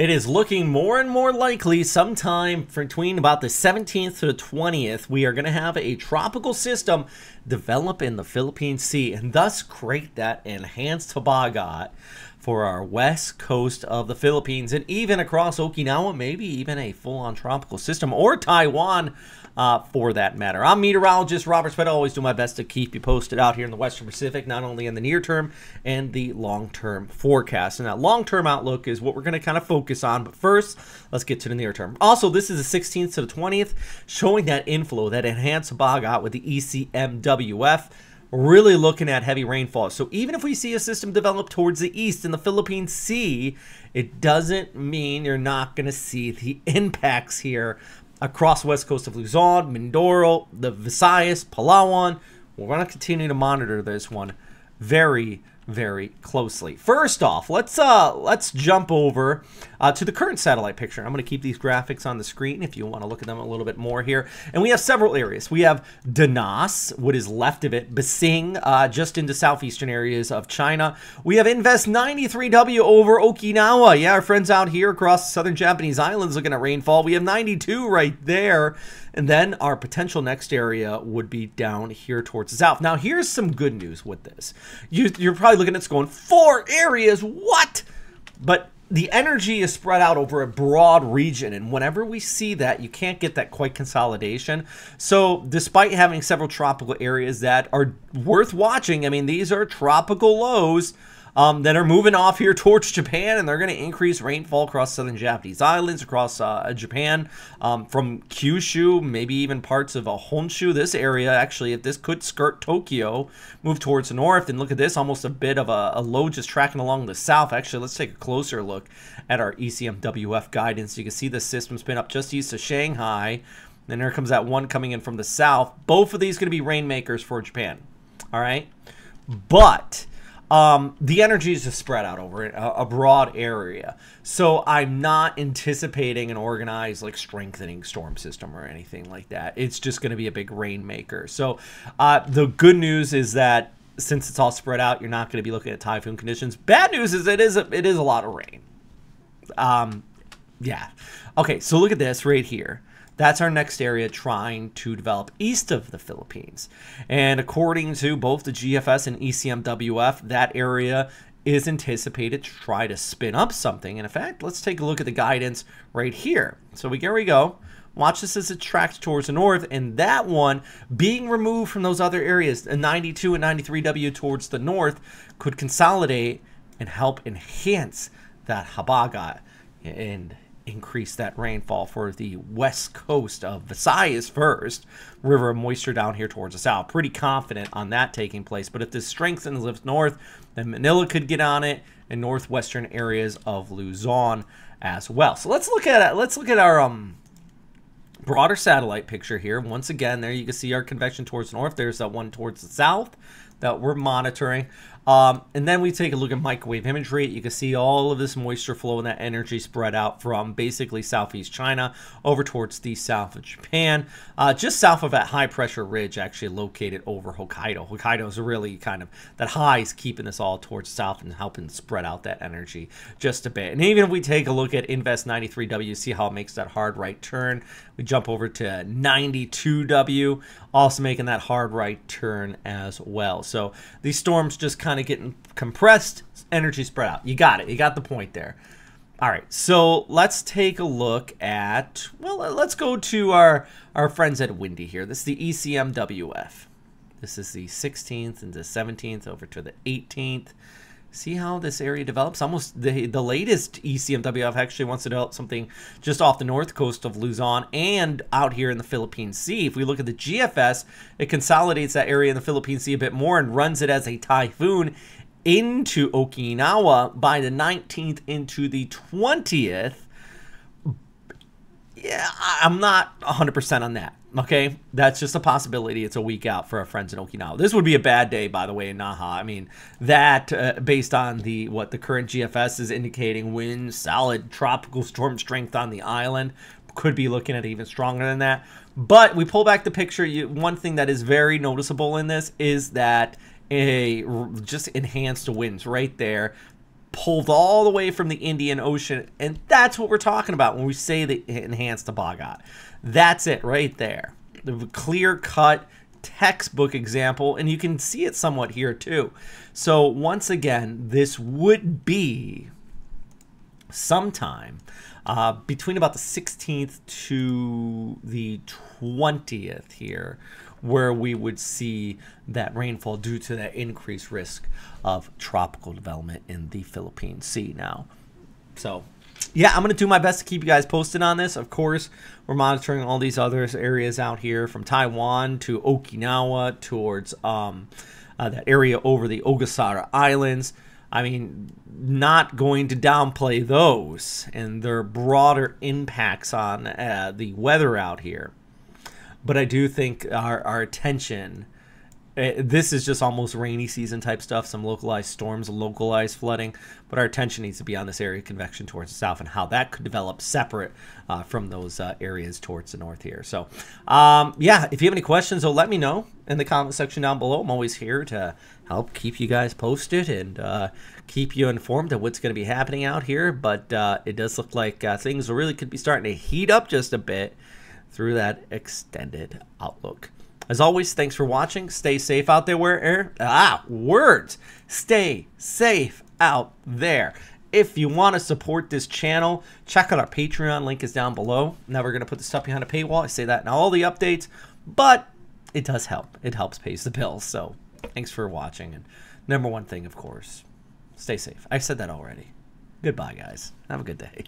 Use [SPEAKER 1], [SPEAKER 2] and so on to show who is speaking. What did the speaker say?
[SPEAKER 1] It is looking more and more likely sometime between about the 17th to the 20th, we are going to have a tropical system develop in the Philippine Sea and thus create that enhanced habagat for our west coast of the Philippines and even across Okinawa, maybe even a full on tropical system or Taiwan uh, for that matter. I'm meteorologist Robert Speta. I always do my best to keep you posted out here in the Western Pacific, not only in the near term and the long term forecast. And that long term outlook is what we're going to kind of focus on. But first, let's get to the near term. Also, this is the 16th to the 20th, showing that inflow, that enhanced habagat with the ECMWF really looking at heavy rainfall. So even if we see a system develop towards the east in the Philippine Sea, it doesn't mean you're not going to see the impacts here across west coast of Luzon, Mindoro, the Visayas, Palawan. We're going to continue to monitor this one very, very closely. First off, let's uh let's jump over uh, to the current satellite picture. I'm going to keep these graphics on the screen if you want to look at them a little bit more here. And we have several areas. We have Danas, what is left of it, Bising, uh, just into southeastern areas of China. We have Invest 93W over Okinawa. Yeah, our friends out here across southern Japanese islands looking at rainfall. We have 92 right there. And then our potential next area would be down here towards the south. Now, here's some good news with this. You, you're probably looking at this going, four areas, what? But the energy is spread out over a broad region and whenever we see that you can't get that quite consolidation. So despite having several tropical areas that are worth watching i mean these are tropical lows um, that are moving off here towards Japan, and they're going to increase rainfall across southern Japanese islands, across uh, Japan, um, from Kyushu, maybe even parts of uh, Honshu. This area, actually, if this could skirt Tokyo, move towards the north, and look at this, almost a bit of a, a low just tracking along the south. Actually, let's take a closer look at our ECMWF guidance. You can see the system spin up just east of Shanghai. Then there comes that one coming in from the south. Both of these going to be rainmakers for Japan. All right. But um, the energy is just spread out over a, a, broad area. So I'm not anticipating an organized like strengthening storm system or anything like that. It's just going to be a big rainmaker. So uh, the good news is that since it's all spread out, you're not going to be looking at typhoon conditions. Bad news is it is a, it is a lot of rain. Um, yeah. Okay, so look at this right here. That's our next area trying to develop east of the Philippines. And according to both the GFS and ECMWF, that area is anticipated to try to spin up something. And in fact, let's take a look at the guidance right here. So we here we go. Watch this as it tracks towards the north, and that one being removed from those other areas, a 92 and 93W towards the north, could consolidate and help enhance that habagat. And increase that rainfall for the west coast of Visayas first, river of moisture down here towards the south. Pretty confident on that taking place. But if this strengthens lifts north, then Manila could get on it and northwestern areas of Luzon as well. So let's look at let's look at our um broader satellite picture here. Once again, there you can see our convection towards north. There's that one towards the south that we're monitoring. Um, and then we take a look at microwave imagery. You can see all of this moisture flow and that energy spread out from basically southeast China over towards the south of Japan, uh, just south of that high pressure ridge actually located over Hokkaido. Hokkaido is really kind of that high is keeping us all towards south and helping spread out that energy just a bit. And even if we take a look at Invest 93W, see how it makes that hard right turn. We jump over to 92W, also making that hard right turn as well. So these storms just kind of getting compressed, energy spread out. You got it. You got the point there. All right, so let's take a look at, well, let's go to our, our friends at Windy here. This is the ECMWF. This is the 16th and the 17th over to the 18th see how this area develops. Almost the the latest ECMWF actually wants to develop something just off the north coast of Luzon and out here in the Philippine Sea. If we look at the GFS, it consolidates that area in the Philippine Sea a bit more and runs it as a typhoon into Okinawa by the 19th into the 20th. Yeah, I'm not 100% on that. Okay, that's just a possibility. It's a week out for our friends in Okinawa. This would be a bad day, by the way, in Naha. I mean, that uh, based on the what the current GFS is indicating, wind, solid tropical storm strength on the island, could be looking at even stronger than that. But we pull back the picture. You, one thing that is very noticeable in this is that a just enhanced winds right there pulled all the way from the Indian Ocean. And that's what we're talking about when we say the enhanced habagat. That's it right there. The clear cut textbook example, and you can see it somewhat here too. So once again, this would be sometime uh, between about the 16th to the 20th here where we would see that rainfall due to that increased risk of tropical development in the Philippine Sea now. So, yeah, I'm going to do my best to keep you guys posted on this. Of course, we're monitoring all these other areas out here from Taiwan to Okinawa towards um, uh, that area over the Ogasawara Islands. I mean, not going to downplay those and their broader impacts on uh, the weather out here but I do think our, our attention. Uh, this is just almost rainy season type stuff, some localized storms, localized flooding, but our attention needs to be on this area of convection towards the south and how that could develop separate uh, from those uh, areas towards the north here. So, um, yeah, if you have any questions, though, let me know in the comment section down below. I'm always here to help keep you guys posted and uh, keep you informed of what's going to be happening out here. But uh, it does look like uh, things really could be starting to heat up just a bit through that extended outlook. As always, thanks for watching. Stay safe out there where ah words. Stay safe out there. If you want to support this channel, check out our Patreon. Link is down below. Now we're going to put the stuff behind a paywall. I say that in all the updates, but it does help. It helps pays the bills. So thanks for watching. And number one thing, of course, stay safe. I said that already. Goodbye, guys. Have a good day.